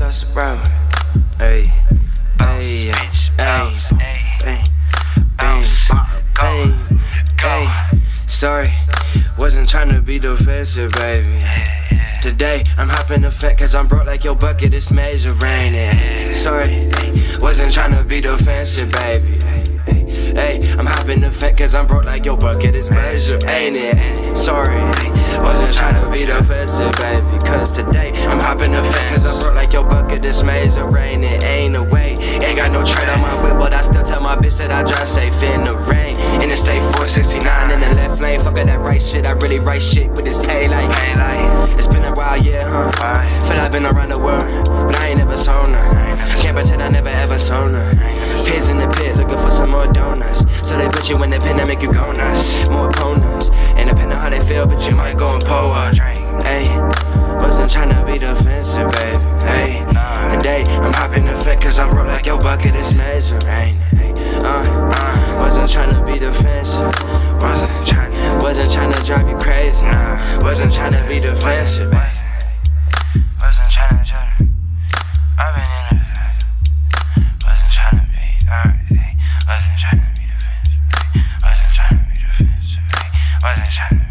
thoughts, bro. Hey, hey, hey, hey, hey. Sorry, wasn't trying to be defensive, baby. Today, I'm hopping the fence cause I'm broke like your bucket, it's major raining. Sorry, wasn't trying to be defensive, baby. Hey, I'm hopping the fence cause I'm broke like your bucket, it's major, ain't it? Sorry, wasn't trying to be defensive, baby. Cause today, I'm hopping the fence your bucket, it's major raining. Ain't a way, ain't got no tread on my whip, but I still tell my bitch that I drive safe in the rain. In the state 469 in the left lane, fuck that right shit, I really write shit with this pay like. It's been a while, yeah, huh? Feel I've been around the world, but I ain't never sold none. Can't pretend I never ever sold none. Pigs in the pit looking for some more donuts. So they put you in the pen and make you go nuts. More opponents, and depending on how they feel, but you might go and pull up. Hey, wasn't trying to be defensive, baby. Hopping the fit cause I'm broke like your bucket is ain't? Uh, wasn't trying to be defensive. Wasn't trying, wasn't trying to drive you crazy. Wasn't trying to be defensive, baby. Wasn't trying to try to. I've been in the. Wasn't trying to be. Alright. Wasn't trying. Wasn't trying to be defensive. Wasn't.